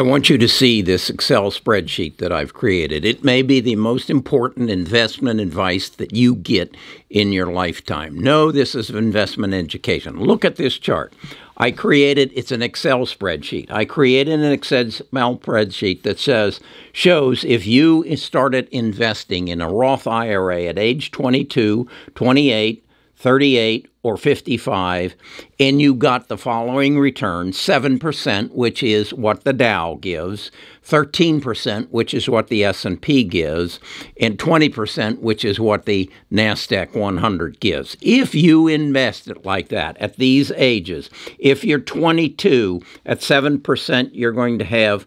I want you to see this Excel spreadsheet that I've created. It may be the most important investment advice that you get in your lifetime. No, this is investment education. Look at this chart. I created it's an Excel spreadsheet. I created an Excel spreadsheet that says shows if you started investing in a Roth IRA at age 22, 28, 38, or 55, and you got the following return 7%, which is what the Dow gives, 13%, which is what the S&P gives, and 20%, which is what the Nasdaq 100 gives. If you invest it like that at these ages, if you're 22 at 7%, you're going to have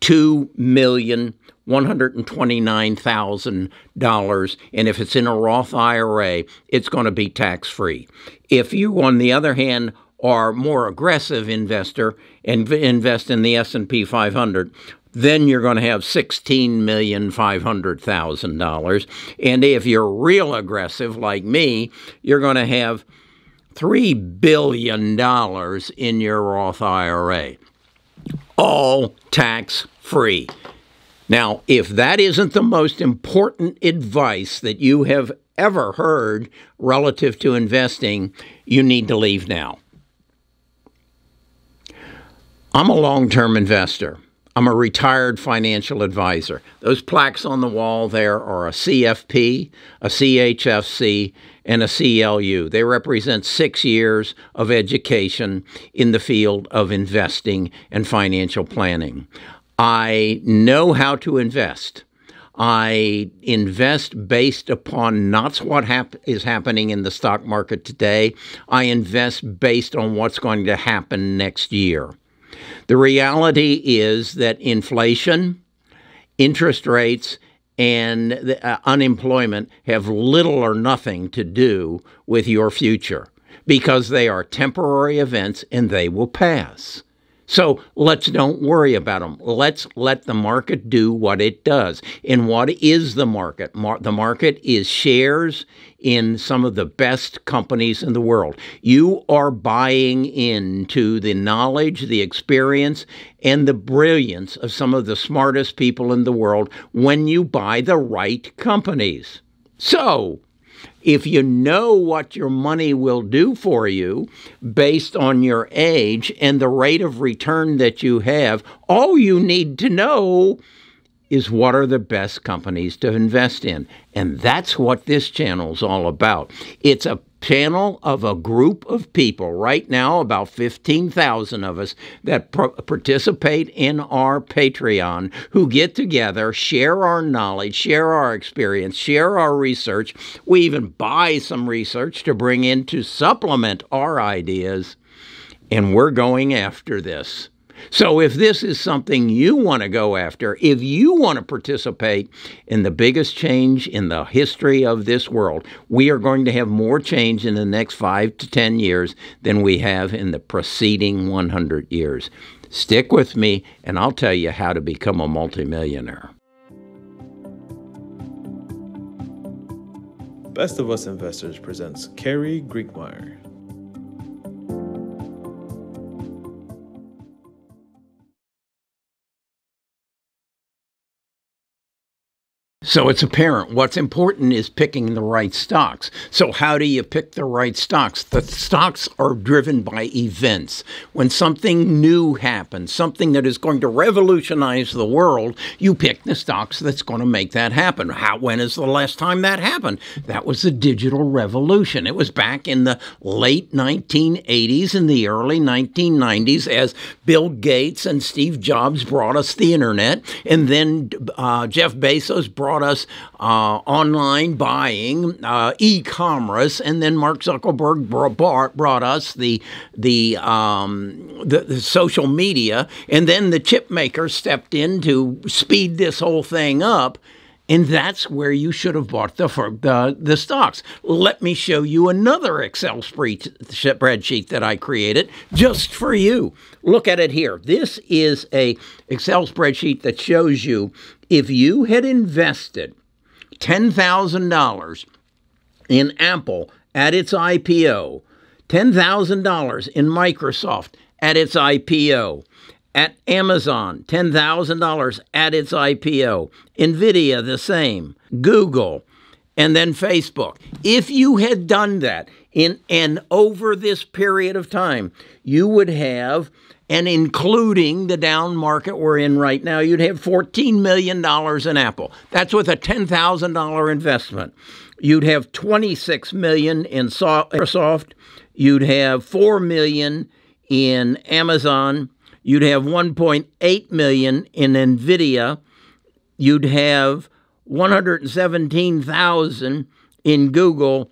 2 million $129,000. And if it's in a Roth IRA, it's going to be tax free. If you, on the other hand, are more aggressive investor and invest in the S&P 500, then you're going to have $16,500,000. And if you're real aggressive like me, you're going to have $3 billion in your Roth IRA, all tax free. Now, if that isn't the most important advice that you have ever heard relative to investing, you need to leave now. I'm a long term investor. I'm a retired financial advisor. Those plaques on the wall there are a CFP, a CHFC, and a CLU. They represent six years of education in the field of investing and financial planning. I know how to invest. I invest based upon not what hap- is happening in the stock market today. I invest based on what's going to happen next year. The reality is that inflation, interest rates, and the, uh, unemployment have little or nothing to do with your future because they are temporary events and they will pass. So let's don't worry about them. Let's let the market do what it does. And what is the market? Mar- the market is shares in some of the best companies in the world. You are buying into the knowledge, the experience, and the brilliance of some of the smartest people in the world when you buy the right companies. So, if you know what your money will do for you based on your age and the rate of return that you have, all you need to know is what are the best companies to invest in. And that's what this channel is all about. It's a channel of a group of people, right now about 15,000 of us, that participate in our Patreon, who get together, share our knowledge, share our experience, share our research. We even buy some research to bring in to supplement our ideas. And we're going after this. So, if this is something you want to go after, if you want to participate in the biggest change in the history of this world, we are going to have more change in the next five to 10 years than we have in the preceding 100 years. Stick with me, and I'll tell you how to become a multimillionaire. Best of Us Investors presents Kerry Grinkmeyer. So it's apparent. What's important is picking the right stocks. So, how do you pick the right stocks? The stocks are driven by events. When something new happens, something that is going to revolutionize the world, you pick the stocks that's going to make that happen. How, when is the last time that happened? That was the digital revolution. It was back in the late 1980s and the early 1990s as Bill Gates and Steve Jobs brought us the internet, and then uh, Jeff Bezos brought brought us uh, online buying, uh, e-commerce, and then Mark Zuckerberg brought, brought us the the, um, the, the social media, and then the chip maker stepped in to speed this whole thing up. And that's where you should have bought the, the, the stocks. Let me show you another Excel spreadsheet that I created just for you. Look at it here. This is a Excel spreadsheet that shows you if you had invested $10,000 in Apple at its IPO, $10,000 in Microsoft at its IPO, at Amazon, $10,000 at its IPO. Nvidia, the same. Google, and then Facebook. If you had done that in and over this period of time, you would have and including the down market we're in right now, you'd have $14 million in Apple. That's with a $10,000 investment. You'd have 26 million in Microsoft. You'd have 4 million in Amazon. You'd have 1.8 million in Nvidia. You'd have 117,000 in Google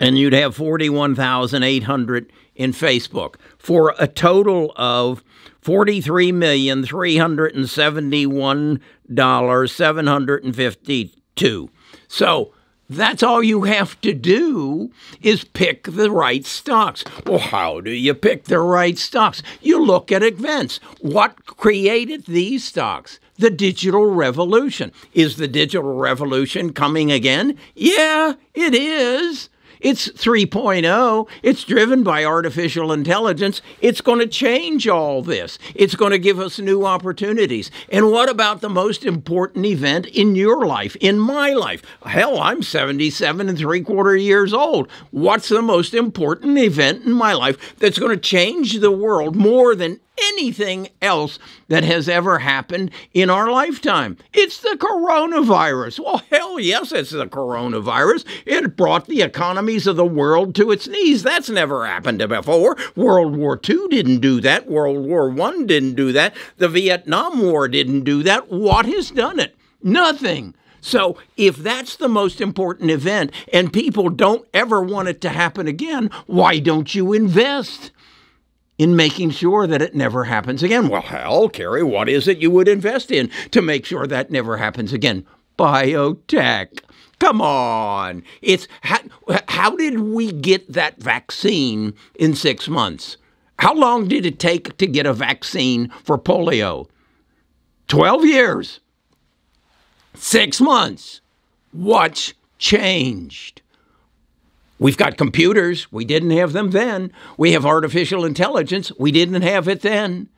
and you'd have 41,800 in Facebook for a total of $43,371,752. So that's all you have to do is pick the right stocks. Well, how do you pick the right stocks? You look at events. What created these stocks? The digital revolution. Is the digital revolution coming again? Yeah, it is. It's 3.0. It's driven by artificial intelligence. It's going to change all this. It's going to give us new opportunities. And what about the most important event in your life, in my life? Hell, I'm 77 and three quarter years old. What's the most important event in my life that's going to change the world more than anything else that has ever happened in our lifetime. It's the coronavirus. Well, hell yes, it's the coronavirus. It brought the economies of the world to its knees. That's never happened before. World War II didn't do that. World War I didn't do that. The Vietnam War didn't do that. What has done it? Nothing. So, if that's the most important event and people don't ever want it to happen again, why don't you invest? In making sure that it never happens again. Well, hell, Kerry, what is it you would invest in to make sure that never happens again? Biotech. Come on. It's how, how did we get that vaccine in 6 months? How long did it take to get a vaccine for polio? 12 years. 6 months. What's changed? We've got computers. We didn't have them then. We have artificial intelligence. We didn't have it then.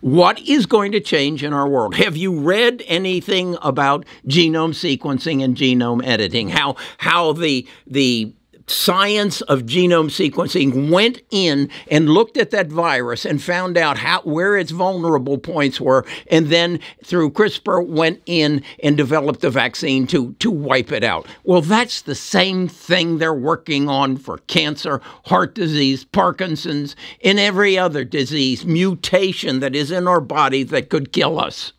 What is going to change in our world? Have you read anything about genome sequencing and genome editing? How how the the science of genome sequencing went in and looked at that virus and found out how where its vulnerable points were and then through CRISPR went in and developed the vaccine to to wipe it out. Well, that's the same thing they're working on for cancer, heart disease, Parkinson's, and every other disease mutation that is in our body that could kill us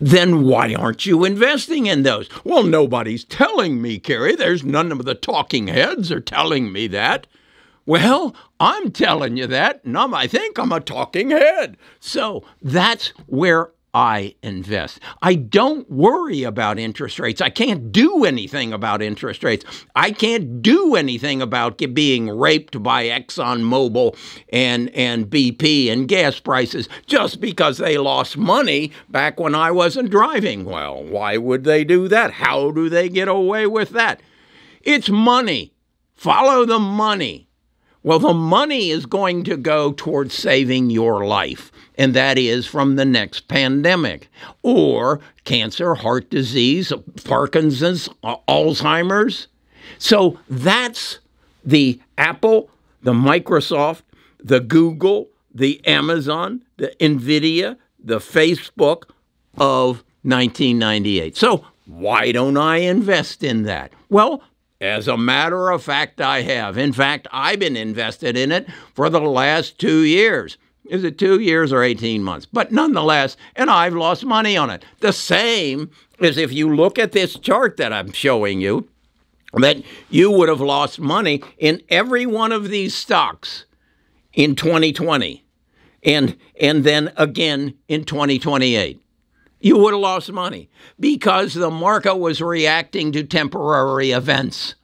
then why aren't you investing in those? Well, nobody's telling me, Kerry. There's none of the talking heads are telling me that. Well, I'm telling you that, and I'm, I think I'm a talking head. So that's where I invest. I don't worry about interest rates. I can't do anything about interest rates. I can't do anything about being raped by ExxonMobil and, and BP and gas prices just because they lost money back when I wasn't driving. Well, why would they do that? How do they get away with that? It's money. Follow the money. Well, the money is going to go towards saving your life, and that is from the next pandemic or cancer, heart disease, Parkinson's, Alzheimer's. So that's the Apple, the Microsoft, the Google, the Amazon, the Nvidia, the Facebook of 1998. So why don't I invest in that? Well, as a matter of fact, I have. In fact, I've been invested in it for the last two years. Is it two years or 18 months? But nonetheless, and I've lost money on it. The same as if you look at this chart that I'm showing you, that you would have lost money in every one of these stocks in 2020 and, and then again in 2028 you would have lost money because the market was reacting to temporary events.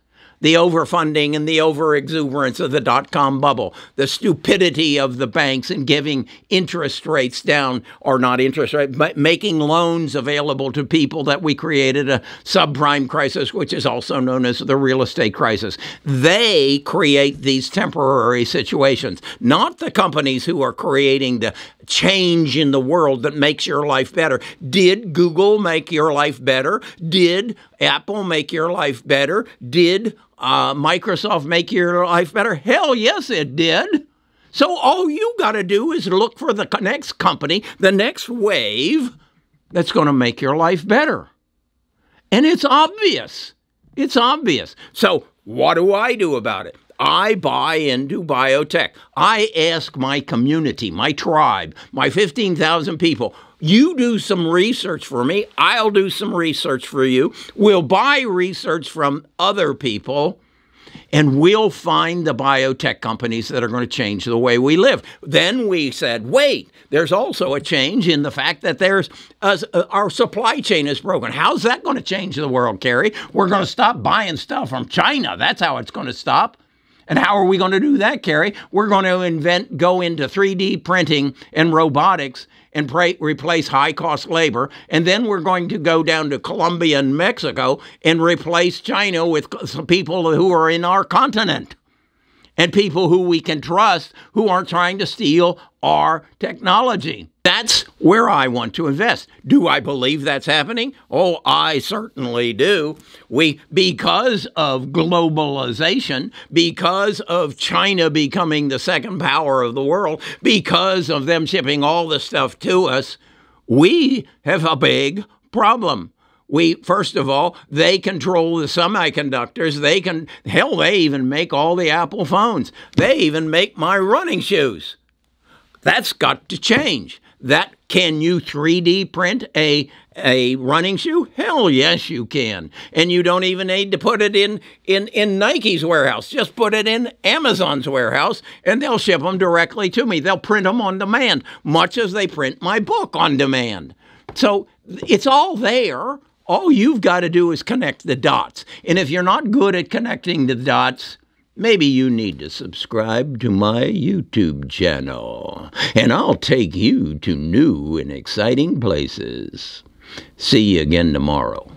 The overfunding and the overexuberance of the dot com bubble, the stupidity of the banks in giving interest rates down, or not interest rate, but making loans available to people that we created a subprime crisis, which is also known as the real estate crisis. They create these temporary situations, not the companies who are creating the change in the world that makes your life better. Did Google make your life better? Did Apple make your life better? Did uh, Microsoft make your life better? Hell yes, it did. So all you got to do is look for the next company, the next wave that's going to make your life better. And it's obvious. It's obvious. So what do I do about it? I buy into biotech. I ask my community, my tribe, my 15,000 people, you do some research for me. I'll do some research for you. We'll buy research from other people and we'll find the biotech companies that are going to change the way we live. Then we said, wait, there's also a change in the fact that there's a, uh, our supply chain is broken. How's that going to change the world, Kerry? We're going to stop buying stuff from China. That's how it's going to stop. And how are we going to do that, Kerry? We're going to invent, go into 3D printing and robotics and pray, replace high cost labor. And then we're going to go down to Colombia and Mexico and replace China with people who are in our continent and people who we can trust who aren't trying to steal our technology. That's where I want to invest. Do I believe that's happening? Oh, I certainly do. We because of globalization, because of China becoming the second power of the world, because of them shipping all the stuff to us, we have a big problem we first of all they control the semiconductors they can hell they even make all the apple phones they even make my running shoes that's got to change that can you 3D print a a running shoe? Hell yes, you can. And you don't even need to put it in in in Nike's warehouse. Just put it in Amazon's warehouse, and they'll ship them directly to me. They'll print them on demand, much as they print my book on demand. So it's all there. All you've got to do is connect the dots. And if you're not good at connecting the dots, Maybe you need to subscribe to my YouTube channel, and I'll take you to new and exciting places. See you again tomorrow.